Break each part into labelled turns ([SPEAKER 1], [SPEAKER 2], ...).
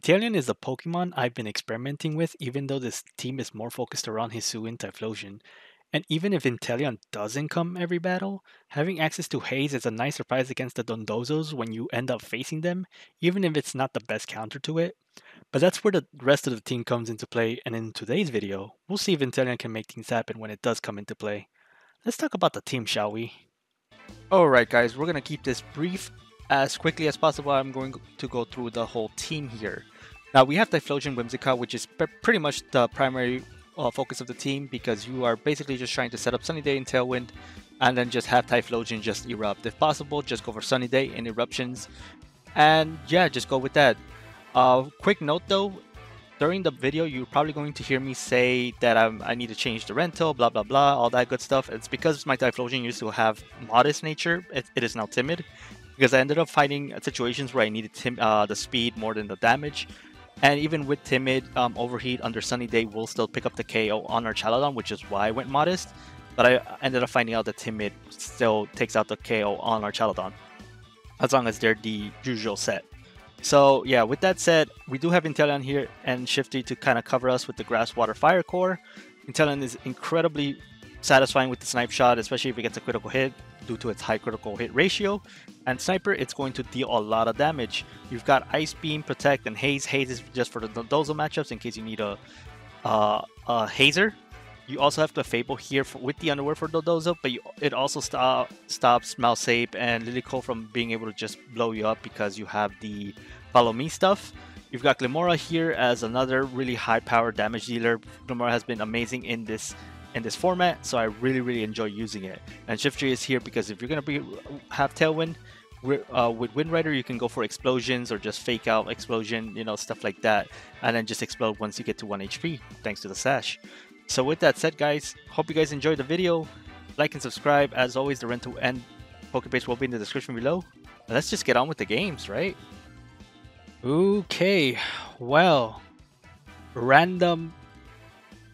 [SPEAKER 1] Inteleon is a Pokemon I've been experimenting with, even though this team is more focused around Hisuian Typhlosion. And even if Inteleon doesn't come every battle, having access to Haze is a nice surprise against the Dondozos when you end up facing them, even if it's not the best counter to it. But that's where the rest of the team comes into play, and in today's video, we'll see if Inteleon can make things happen when it does come into play. Let's talk about the team, shall we? Alright guys, we're gonna keep this brief as quickly as possible. I'm going to go through the whole team here. Now we have Typhlosion Whimsicott, which is pretty much the primary uh, focus of the team because you are basically just trying to set up Sunny Day and Tailwind and then just have Typhlosion just erupt. If possible, just go for Sunny Day and Eruptions. And yeah, just go with that. Uh, quick note though, during the video, you're probably going to hear me say that I'm, I need to change the rental, blah, blah, blah, all that good stuff. It's because my Typhlosion used to have modest nature. it, it is now timid because I ended up finding situations where I needed uh, the speed more than the damage. And even with Timid, um, Overheat under Sunny Day will still pick up the KO on Archaludon, which is why I went Modest. But I ended up finding out that Timid still takes out the KO on Archaludon, as long as they're the usual set. So yeah, with that said, we do have Inteleon here and Shiftry to kind of cover us with the Grass, Water, Fire core. Inteleon is incredibly satisfying with the Snipe Shot, especially if it gets a critical hit due to its high critical hit ratio. And Sniper, it's going to deal a lot of damage. You've got Ice Beam, Protect, and Haze. Haze is just for the Dozo matchups in case you need a, uh, a Hazer. You also have the Fable here for, with the Unaware for Dondozo, but you, it also stop, stops Malsape and Lilycove from being able to just blow you up because you have the Follow Me stuff. You've got Glimmora here as another really high power damage dealer. Glimmora has been amazing in this in this format, so I really, really enjoy using it. And Shiftry is here because if you're to be have Tailwind, uh, with Wind Rider, you can go for explosions or just fake out explosion, you know, stuff like that, and then just explode once you get to 1 HP, thanks to the Sash. So with that said, guys, hope you guys enjoyed the video. Like and subscribe. As always, the rental and Pokepaste will be in the description below. Let's just get on with the games, right? Okay, well, random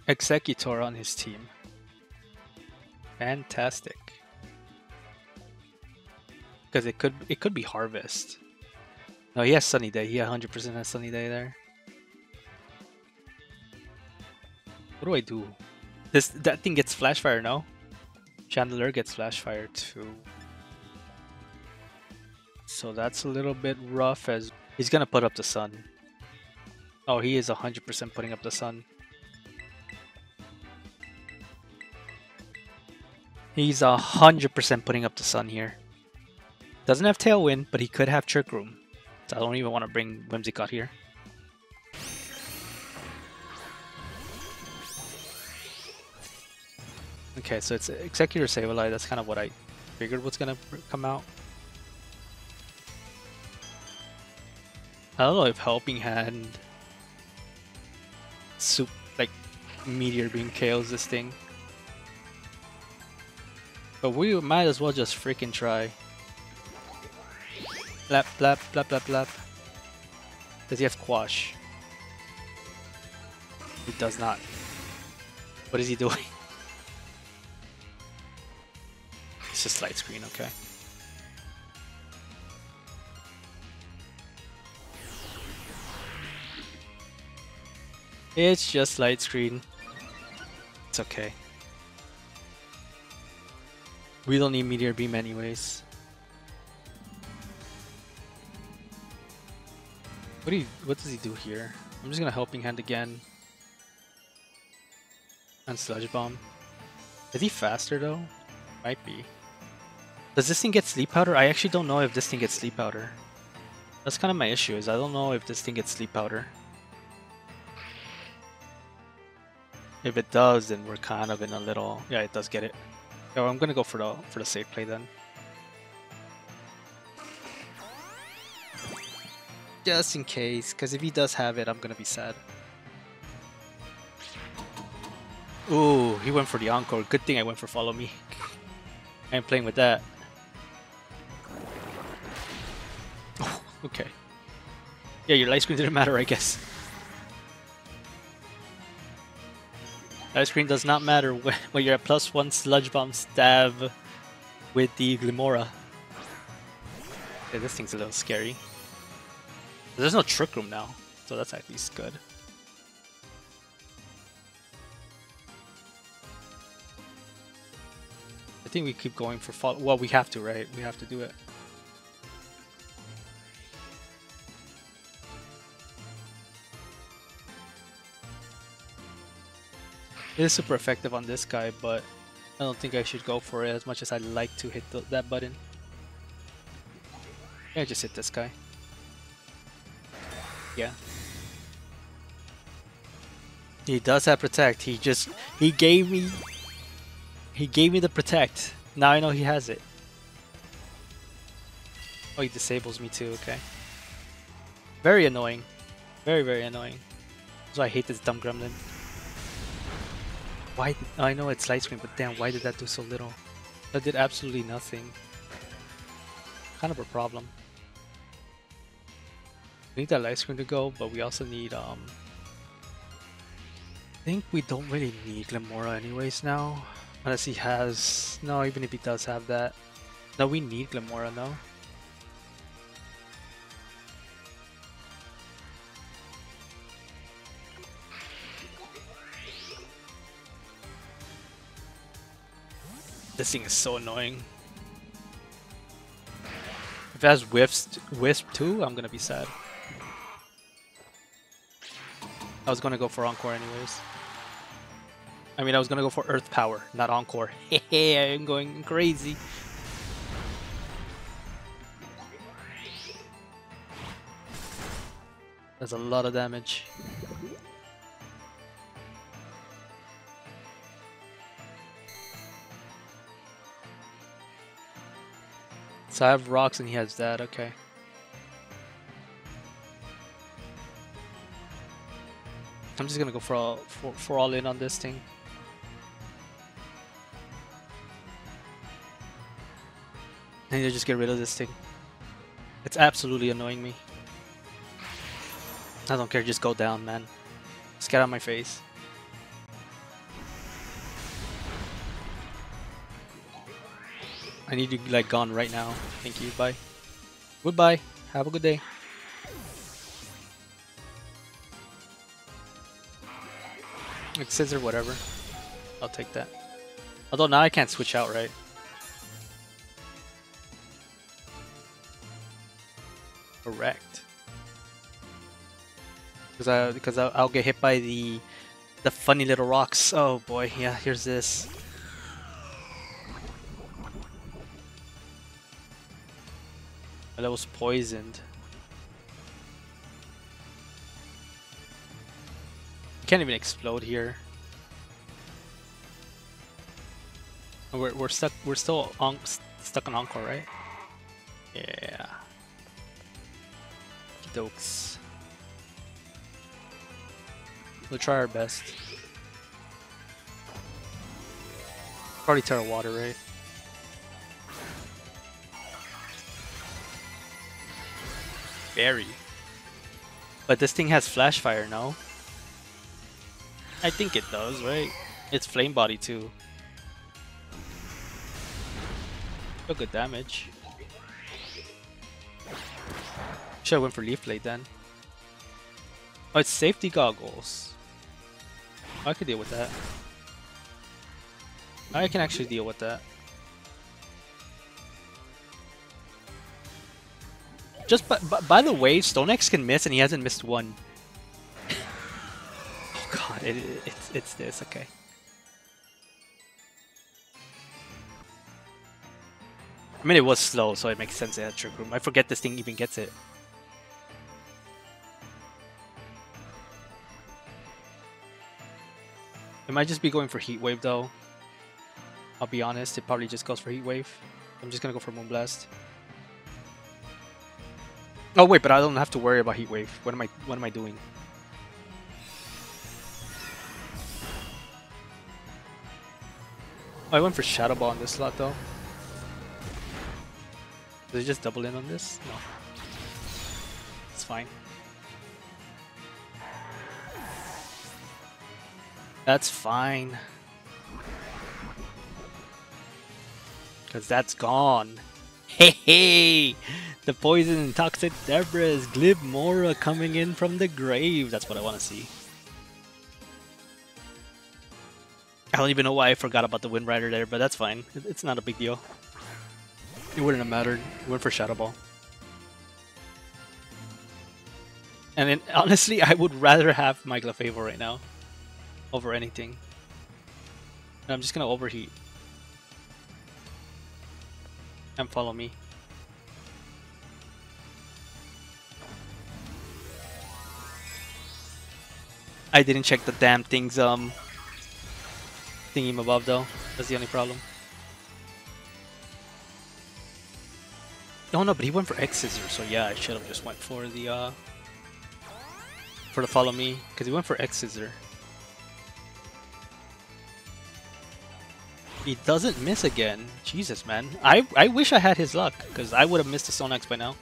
[SPEAKER 1] Exeggutor on his team. Fantastic. Because it could it could be Harvest. No, he has Sunny Day. He 100% has Sunny Day there. What do I do? This that thing gets flash fire, no? Chandelure gets flash fire too. So that's a little bit rough as he's gonna put up the sun. Oh, he is 100% putting up the sun. He's a hundred percent putting up the sun here. Doesn't have Tailwind, but he could have Trick Room. So I don't even want to bring Whimsicott here. Okay, so it's Exeggutor Sableye. That's kind of what I figured was gonna come out. I don't know if Helping Hand, soup like Meteor Beam KOs this thing. But we might as well just freaking try. Blap, blap, blap, blap, blap. Does he have Quash? He does not. What is he doing? It's just light screen, okay. It's just light screen. It's okay. We don't need Meteor Beam anyways. What do you, what does he do here? I'm just gonna Helping Hand again. And Sludge Bomb. Is he faster though? Might be. Does this thing get Sleep Powder? I actually don't know if this thing gets Sleep Powder. That's kind of my issue, is I don't know if this thing gets Sleep Powder. If it does, then we're kind of in a little... Yeah, it does get it. Oh, I'm gonna go for the for the safe play then. Just in case, because if he does have it, I'm gonna be sad. Ooh, he went for the encore. Good thing I went for follow me. I am playing with that. Oh, okay. Yeah, your light screen didn't matter, I guess. Ice cream does not matter when, you're at plus one sludge bomb stab with the Glimmora. Okay, this thing's a little scary. There's no trick room now. So that's at least good. I think we keep going for fall. Well, we have to, right? We have to do it. It is super effective on this guy, but I don't think I should go for it as much as I like to hit the, that button. Yeah, just hit this guy. Yeah. He does have protect. He just he gave me he gave me the protect. Now I know he has it. Oh, he disables me too. Okay. Very annoying. Very very annoying. That's why I hate this dumb gremlin. Why? Did, I know it's light screen, but damn, why did that do so little? That did absolutely nothing. Kind of a problem. We need that light screen to go, but we also need um. I think we don't really need Glimmora anyways now, unless he has. No, even if he does have that. No, we need Glimmora no. This thing is so annoying. If it has Wisp, Wisp too, I'm gonna be sad. I was gonna go for Encore anyways. I mean, I was gonna go for Earth Power, not Encore. Hey, I'm going crazy. That's a lot of damage. So I have rocks and he has that, okay. I'm just gonna go for all for, for all in on this thing. I need to just get rid of this thing. It's absolutely annoying me. I don't care, just go down, man. Just get out of my face. I need to like gone right now. Thank you. Bye. Goodbye. Have a good day. Like scissor, whatever. I'll take that. Although now I can't switch out, right? Correct. Because I because I'll, I'll get hit by the the funny little rocks. Oh boy, yeah. Here's this. That was poisoned. Can't even explode here. Oh, we're we're stuck. We're still on stuck on Encore, right? Yeah. Dokes. We'll try our best. Probably Tera Water, right? Very. But this thing has flash fire, no? I think it does, right? It's flame body too. Oh, good damage. Should have went for Leaf Blade then. Oh, it's safety goggles. I could deal with that. I can actually deal with that. Just by, by, the way, Stone Axe can miss and he hasn't missed one. oh god, it, it, it's, it's this, okay. I mean, it was slow, so it makes sense it had Trick Room. I forget this thing even gets it. It might just be going for Heat Wave though. I'll be honest, it probably just goes for Heat Wave. I'm just gonna go for Moonblast. Oh wait, but I don't have to worry about heat wave. What am I what am I doing? Oh, I went for Shadow Ball on this slot though. Did it just double in on this? No. It's fine. That's fine. Because that's gone. Hey, hey! The poison and toxic Debris, Glimmora coming in from the grave. That's what I want to see. I don't even know why I forgot about the Wind Rider there, but that's fine. It's not a big deal. It wouldn't have mattered. It went for Shadow Ball. And then, honestly, I would rather have my Clefable right now over anything. And I'm just gonna overheat. And follow me. I didn't check the damn thing's um thingy above though. That's the only problem. Oh no, but he went for X scissor, so yeah, I should have just went for the uh for the follow me, because he went for X scissor. He doesn't miss again. Jesus, man. I, I wish I had his luck, because I would have missed the Stone Axe by now.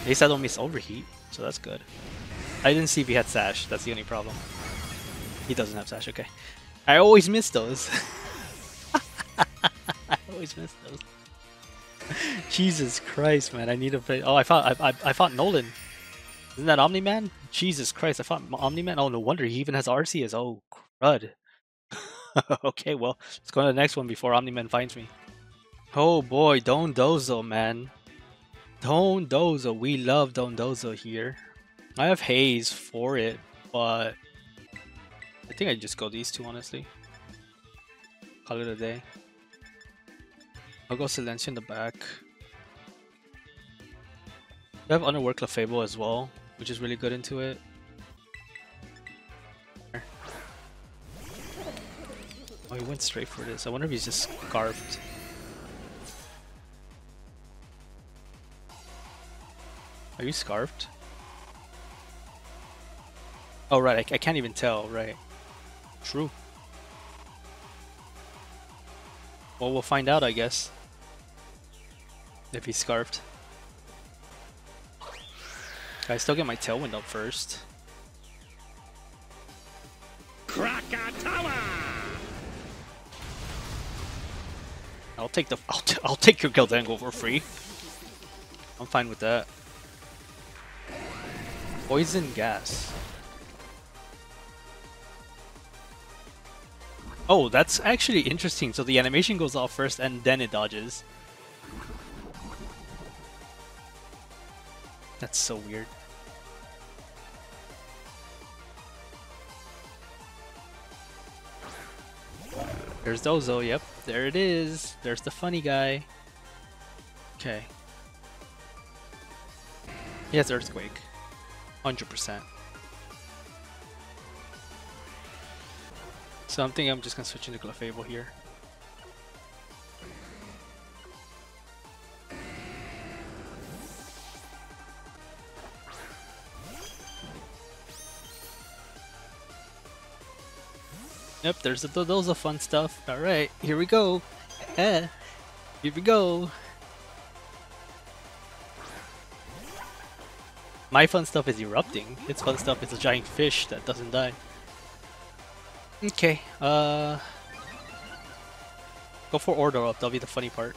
[SPEAKER 1] At least I don't miss Overheat, so that's good. I didn't see if he had Sash, that's the only problem. He doesn't have Sash, okay. I always miss those. I always miss those. Jesus Christ, man! I need to play. Oh, I fought. I, I, I fought Nolan. Isn't that Omni Man? Jesus Christ! I fought Omni Man. Oh, no wonder he even has Arceus. Oh, crud. okay, well, let's go to the next one before Omni Man finds me. Oh boy, don't Dondozo, man. Dondozo. We love Dondozo here. I have Haze for it, but I think I just go these two, honestly. Call it a day. I'll go Silencio in the back. We have Unaware Clefable as well, which is really good into it. Oh, he went straight for this. I wonder if he's just scarfed. Are you scarfed? Oh, right. I, I can't even tell. Right. True. Well, we'll find out, I guess. If he's scarfed. I still get my tailwind up first. Krakatawa! I'll take the I'll, t I'll take your Gholdengo for free. I'm fine with that. Poison gas. Oh, that's actually interesting. So the animation goes off first and then it dodges. That's so weird. There's Dozo, yep, there it is. There's the funny guy. Okay. He has Earthquake. 100%. So I'm thinking I'm just gonna switch into Clefable here. Yep, there's the, those are fun stuff. All right, here we go. Eh, here we go. My fun stuff is erupting. Its fun stuff is a giant fish that doesn't die. Okay, uh... Go for Order up, that'll be the funny part.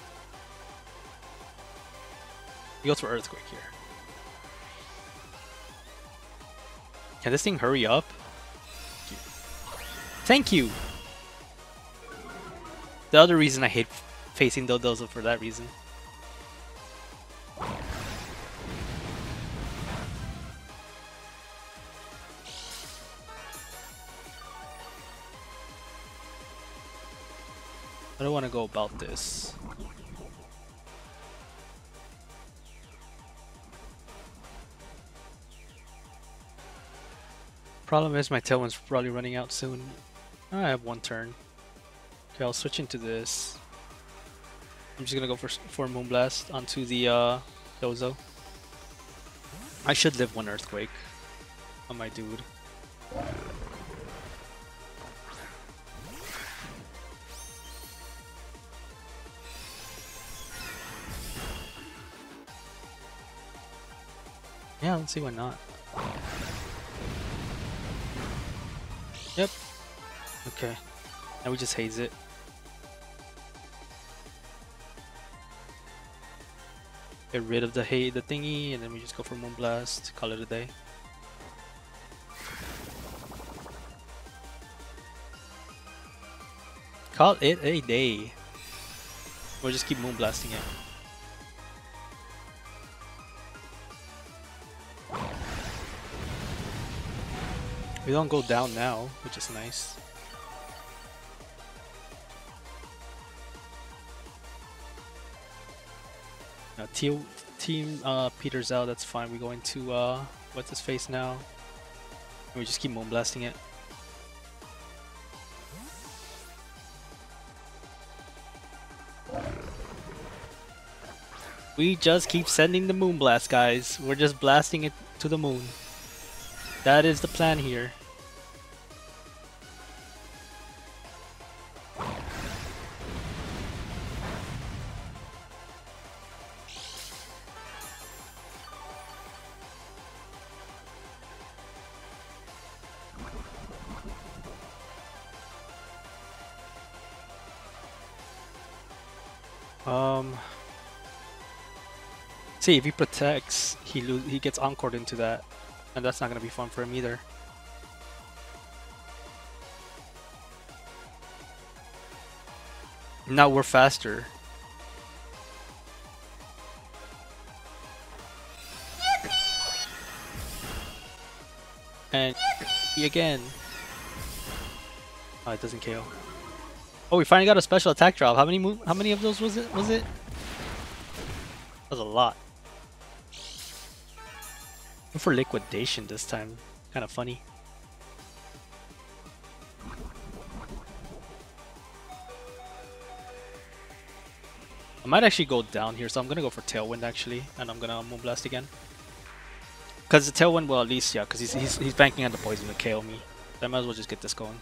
[SPEAKER 1] He goes for Earthquake here. Can this thing hurry up? Thank you! The other reason I hate facing Dondozo for that reason. Don't want to go about this. Problem is my tailwind's probably running out soon. I have one turn. Okay, I'll switch into this. I'm just gonna go for for Moonblast onto the uh, Dozo. I should live one Earthquake on my dude. Yeah, let's see why not. Yep. Okay. Now we just haze it. Get rid of the hay, the thingy, and then we just go for Moon Blast. Call it a day. Call it a day. We'll just keep Moon Blasting it. We don't go down now, which is nice. Now, team, team uh, Peter's out, that's fine. We go into, uh, what's his face now? We just keep Moonblasting it. We just keep sending the Moonblast, guys. We're just blasting it to the moon. That is the plan here. Um, see if he protects, he he gets encored into that, and that's not gonna be fun for him either. Now we're faster. And again. Oh, it doesn't KO. Oh, we finally got a special attack drop. How many move? How many of those was it? Was it? That was a lot. For liquidation this time. Kind of funny. I might actually go down here, so I'm gonna go for Tailwind actually, and I'm gonna Moonblast again. Cause the Tailwind will at least, yeah, cause he's he's he's banking on the poison to KO me. So I might as well just get this going.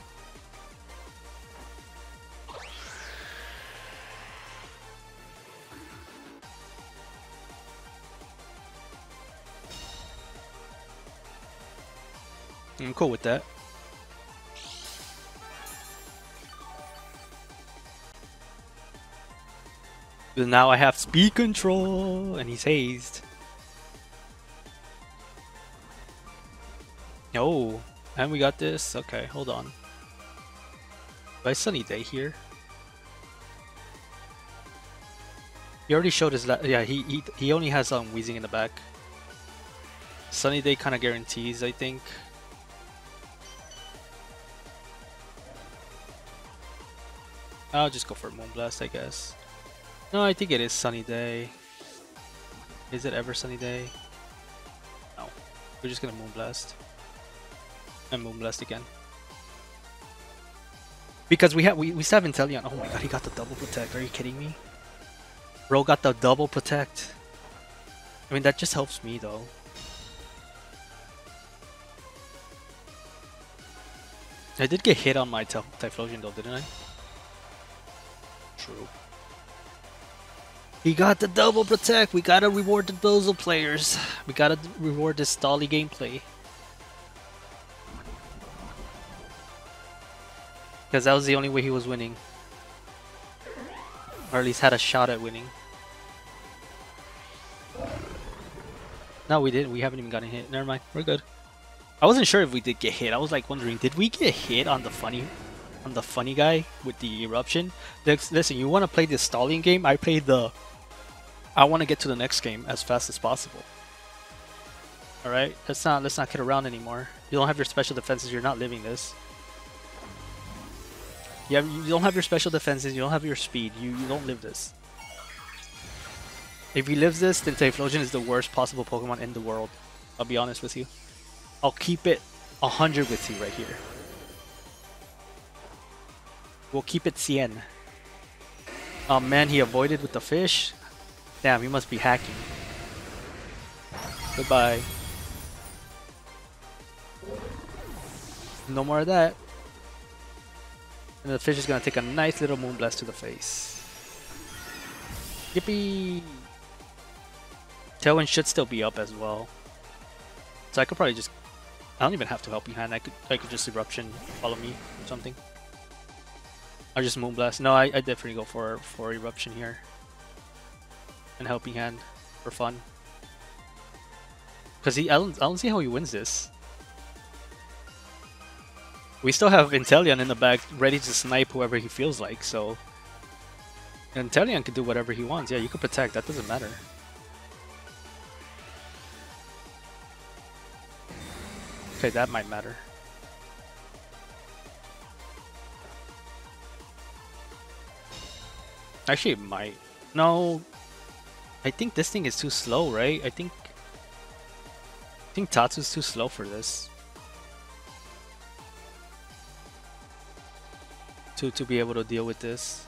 [SPEAKER 1] I'm cool with that. But now I have speed control and he's hazed. Oh, and we got this. Okay, hold on. By Sunny Day here. He already showed his. Yeah, he, he he only has um wheezing in the back. Sunny Day kind of guarantees, I think. I'll just go for Moonblast, I guess. No, I think it is Sunny Day. Is it ever Sunny Day? No. We're just gonna Moonblast. And Moonblast again. Because we have we, we still have Inteleon. Oh my god, he got the double protect. Are you kidding me? Bro got the double protect. I mean that just helps me though. I did get hit on my Typhlosion though, didn't I? True. We got the double protect. We gotta reward the Bozo players. We gotta reward this Stolly gameplay. Because that was the only way he was winning. Or at least had a shot at winning. No, we didn't. We haven't even gotten hit. Never mind. We're good. I wasn't sure if we did get hit. I was like wondering, did we get hit on the funny on the funny guy with the eruption? Listen, you want to play the stalling game? I play the I want to get to the next game as fast as possible. All right, let's not let's not kid around anymore. You don't have your special defenses. You're not living this. You, have, you don't have your special defenses. You don't have your speed. You you don't live this. If he lives this, then Typhlosion is the worst possible Pokemon in the world. I'll be honest with you. I'll keep it 100 with you right here. We'll keep it Cien. Oh man, he avoided with the fish. Damn, he must be hacking. Goodbye. No more of that. And the fish is gonna take a nice little moonblast to the face. Yippee! Tailwind should still be up as well. So I could probably just I don't even have to help behind. I could I could just eruption follow me or something. I'll just moonblast. No, I, I definitely go for for eruption here and helping hand. for fun. Because he, I don't, I don't see how he wins this. We still have Inteleon in the back, ready to snipe whoever he feels like, so... Inteleon can do whatever he wants. Yeah, you can protect, that doesn't matter. Okay, that might matter. Actually, it might. No, I think this thing is too slow, right? I think I think Tatsu's too slow for this. To to be able to deal with this.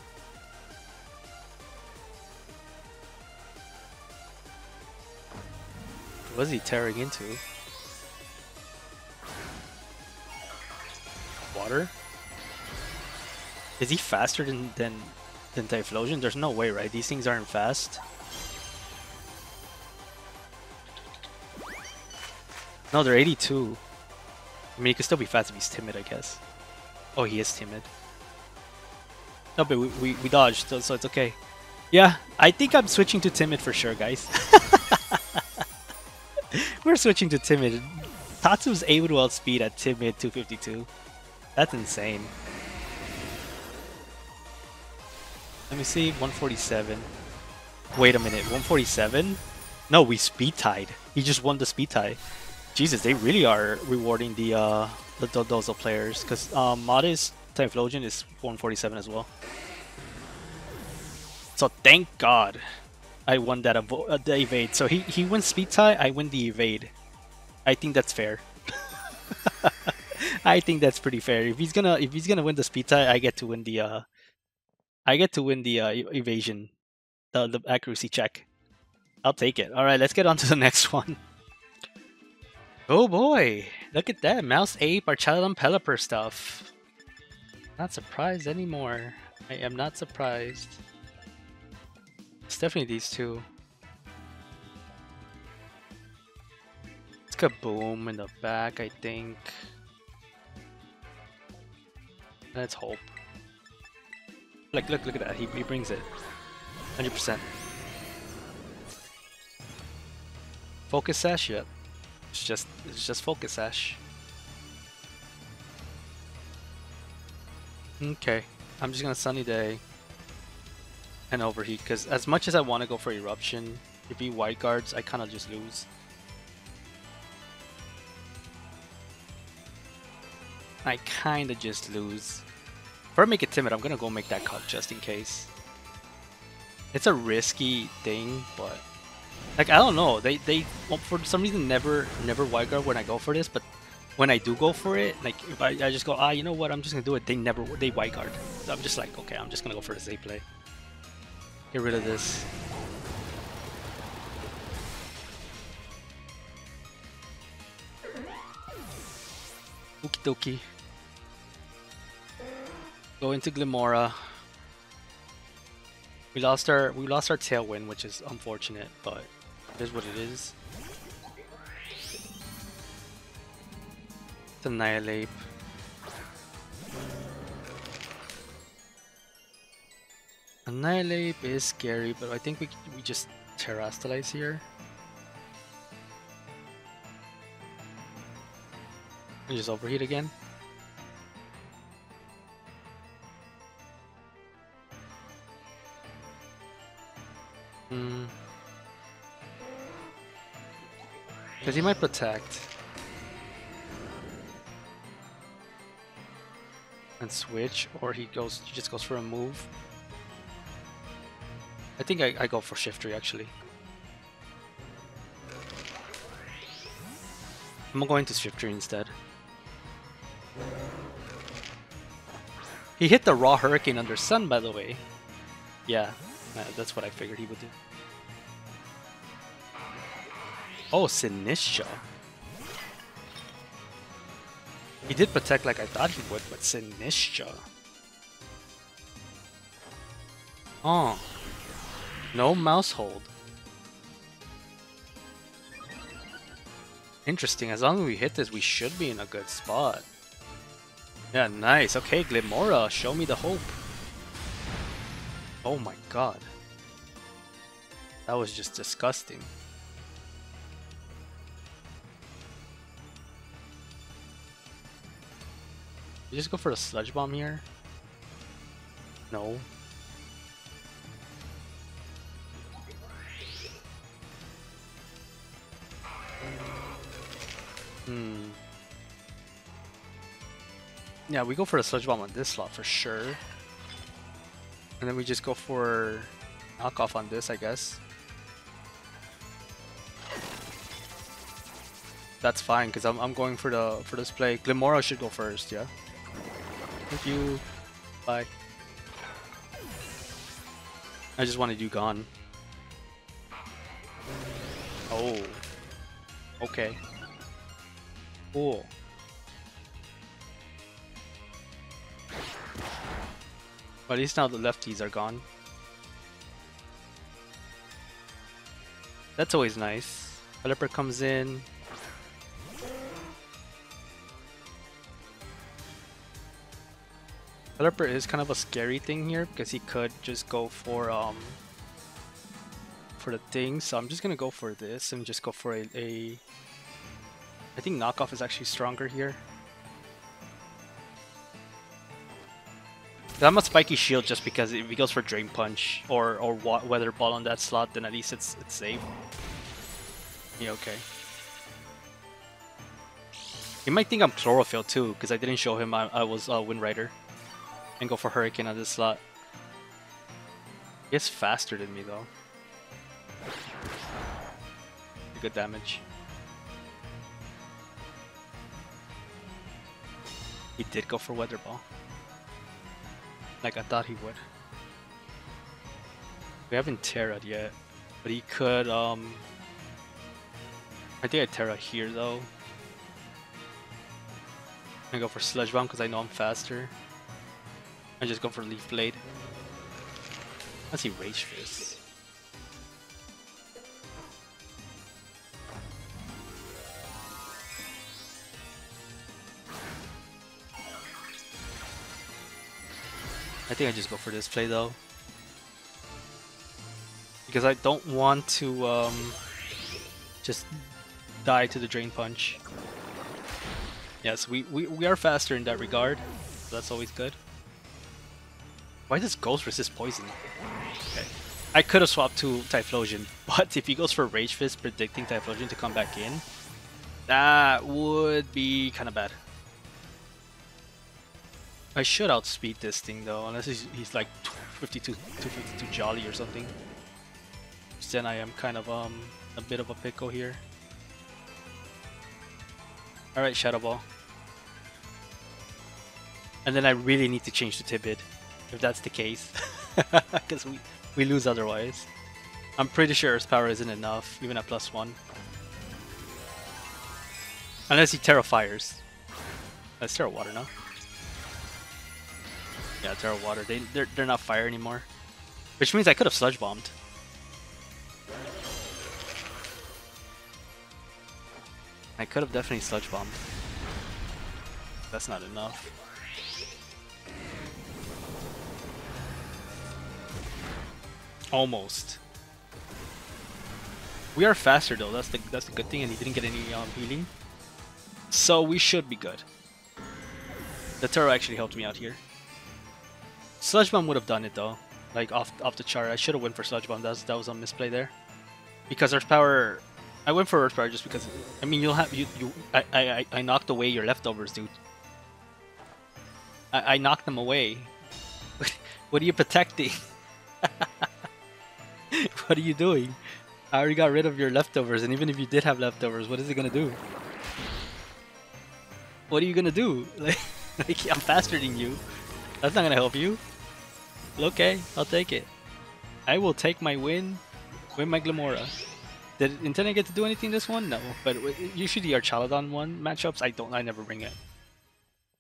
[SPEAKER 1] What is he tearing into? Water? Is he faster than than than Typhlosion? There's no way, right? These things aren't fast. No, they're 82. I mean, he could still be fast if he's timid, I guess. Oh, he is timid. No, but we, we, we dodged, so, so it's okay. Yeah, I think I'm switching to timid for sure, guys. We're switching to timid. Tatsu's able to outspeed at timid 252. That's insane. Let me see, 147. Wait a minute, 147? No, we speed tied. He just won the speed tie. Jesus, they really are rewarding the uh, the Dondozo players because um, Modest Typhlosion is 147 as well. So thank God I won that uh, the evade. So he he wins speed tie, I win the evade. I think that's fair. I think that's pretty fair. If he's gonna if he's gonna win the speed tie, I get to win the uh I get to win the uh, evasion, the the accuracy check. I'll take it. All right, let's get on to the next one. Oh boy, look at that. Mouse Ape, Archaludon, Pelipper stuff. Not surprised anymore. I am not surprised. It's definitely these two. It's Kaboom in the back, I think. Let's hope. Look, look, look at that. He, he brings it. 100%. Focus Sash, yep. It's just it's just focus sash. Okay, I'm just gonna sunny day and overheat because as much as I want to go for eruption, if he white guards, I kind of just lose. I kind of just lose. If I make it timid, I'm gonna go make that cut just in case. It's a risky thing, but like I don't know, they they for some reason never never white guard when I go for this, but when I do go for it, like if I, I just go ah you know what I'm just gonna do it, they never they white guard. So I'm just like okay I'm just gonna go for the safe play. Get rid of this. Okie dokie. Go into Glimmora. We lost our we lost our tailwind, which is unfortunate, but it is what it is. It's Annihilape. Annihilape is scary, but I think we we just Terastallize here. And just overheat again. Mm. Because he might protect. And switch, or he goes he just goes for a move. I think I, I go for Shiftry actually. I'm going to Shiftry instead. He hit the raw hurricane under sun by the way. Yeah, that's what I figured he would do. Oh, Sinistcha. He did protect like I thought he would, but Sinistcha. Oh. No mouse hold. Interesting, as long as we hit this, we should be in a good spot. Yeah, nice. Okay, Glimora, show me the hope. Oh my god. That was just disgusting. You just go for a sludge bomb here? No. Hmm. Yeah, we go for a sludge bomb on this slot for sure. And then we just go for knockoff on this, I guess. That's fine, because I'm, I'm going for the for this play. Glimora should go first, yeah? Thank you. Bye. I just wanted you gone. Oh. Okay. Cool. Well, at least now the lefties are gone. That's always nice. Pelipper comes in. Pelipper is kind of a scary thing here because he could just go for um for the thing. So I'm just gonna go for this and just go for a, a I think knockoff is actually stronger here. I'm a spiky shield just because if he goes for drain punch or or weather ball on that slot, then at least it's it's safe. Yeah, okay. You might think I'm chlorophyll too, because I didn't show him I, I was uh, Wind Rider. And go for Hurricane on this slot. He's faster than me though. Good damage. He did go for Weather Ball. Like I thought he would. We haven't Tera'd yet, but he could, um... I think I Terra here though. I go for Sludge Bomb because I know I'm faster. I just go for Leaf Blade. I see Rage Fist. I think I just go for this play though. Because I don't want to um, just die to the Drain Punch. Yes, we, we, we are faster in that regard. So that's always good. Why does Ghost resist Poison? Okay. I could have swapped to Typhlosion, but if he goes for Rage Fist predicting Typhlosion to come back in, that would be kind of bad. I should outspeed this thing though, unless he's, he's like 52, 252 Jolly or something. Then I am kind of um a bit of a pickle here. Alright, Shadow Ball. And then I really need to change to Tibid, if that's the case. Because we, we lose otherwise. I'm pretty sure Earth Power isn't enough, even at plus one. Unless he Tera Fires. That's Tera Water now. Yeah, Tera Water. They, they're, they're not fire anymore. Which means I could have Sludge Bombed. I could have definitely Sludge Bombed. That's not enough. Almost. We are faster though, that's the that's the good thing, and he didn't get any um, healing. So we should be good. The Turo actually helped me out here. Sludge Bomb would have done it though. Like off off the chart. I should have went for Sludge Bomb. That was, that was a misplay there. Because Earth Power I went for Earth Power just because I mean you'll have you you I I, I knocked away your leftovers, dude. I, I knocked them away. what are you protecting? what are you doing? I already got rid of your leftovers, and even if you did have leftovers, what is it gonna do? What are you gonna do? Like, I'm faster than you. That's not gonna help you. Okay, I'll take it. I will take my win with my Glimmora. Did Nintendo get to do anything this one? No, but usually Archaludon one matchups, I don't, I never bring it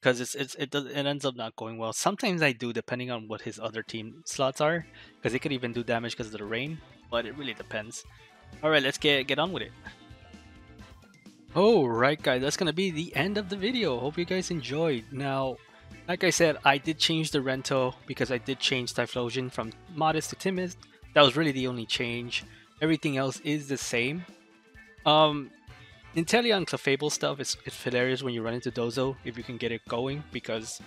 [SPEAKER 1] because it's, it's it does it ends up not going well. Sometimes I do, depending on what his other team slots are, because it could even do damage because of the rain. But it really depends. All right, let's get get on with it. Oh, right, guys, that's gonna be the end of the video. Hope you guys enjoyed. Now, like I said, I did change the rental because I did change Typhlosion from modest to timid. That was really the only change. Everything else is the same. Um, Inteleon Clefable stuff is it's hilarious when you run into Dozo if you can get it going because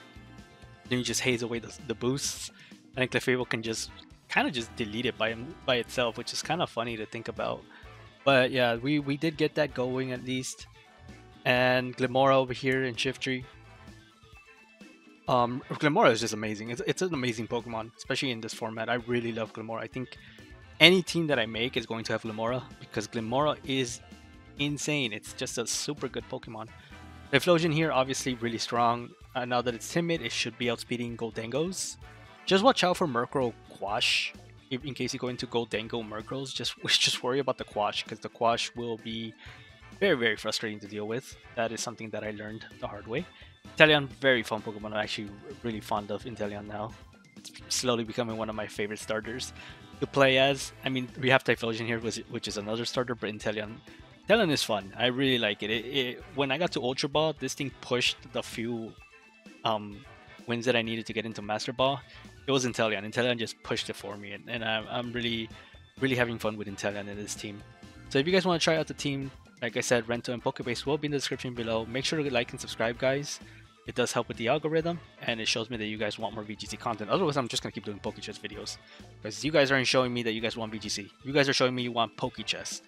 [SPEAKER 1] then you just haze away the, the boosts and Clefable can just kind of just delete it by by itself, which is kind of funny to think about. But yeah, we we did get that going at least. And Glimora over here in Shiftry. Um, is just amazing. It's, it's an amazing Pokemon, especially in this format. I really love Glimmora. I think any team that I make is going to have Glimmora because Glimmora is insane. It's just a super good Pokemon. Typhlosion here, obviously really strong. Uh, now that it's timid, it should be outspeeding Gholdengos. Just watch out for Murkrow Quash. In case you go into Gholdengo Murkrows, just just worry about the Quash because the Quash will be very very frustrating to deal with. That is something that I learned the hard way. Inteleon, very fun Pokemon. I'm actually really fond of Inteleon now. It's slowly becoming one of my favorite starters to play as. I mean, we have Typhlosion here, which is another starter, but Inteleon, Inteleon is fun. I really like it. It, it. When I got to Ultra Ball, this thing pushed the few um, wins that I needed to get into Master Ball. It was Inteleon. Inteleon just pushed it for me, and, and I'm, I'm really, really having fun with Inteleon in this team. So if you guys want to try out the team, like I said, Rental and Pokepaste will be in the description below. Make sure to like and subscribe, guys. It does help with the algorithm, and it shows me that you guys want more VGC content. Otherwise, I'm just going to keep doing Pokechess videos. Because you guys aren't showing me that you guys want VGC. You guys are showing me you want Pokechess.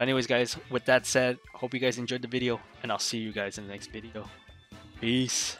[SPEAKER 1] Anyways, guys, with that said, hope you guys enjoyed the video, and I'll see you guys in the next video. Peace.